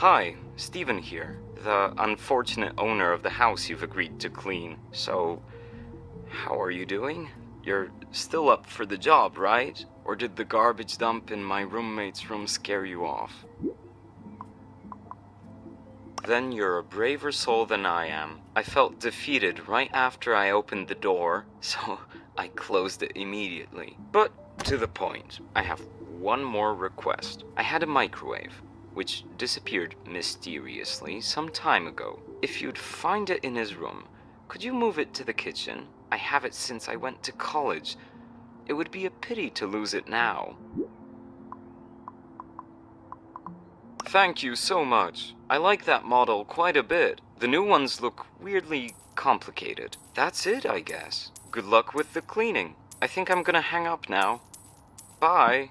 Hi, Stephen here, the unfortunate owner of the house you've agreed to clean. So, how are you doing? You're still up for the job, right? Or did the garbage dump in my roommate's room scare you off? Then you're a braver soul than I am. I felt defeated right after I opened the door, so I closed it immediately. But to the point, I have one more request. I had a microwave, which disappeared mysteriously some time ago. If you'd find it in his room, could you move it to the kitchen? I have it since I went to college. It would be a pity to lose it now. Thank you so much. I like that model quite a bit. The new ones look weirdly complicated. That's it, I guess. Good luck with the cleaning. I think I'm gonna hang up now. Bye.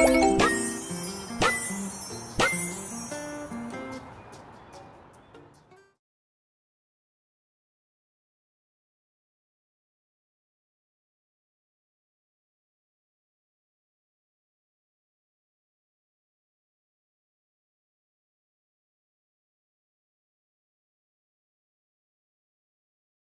Bye.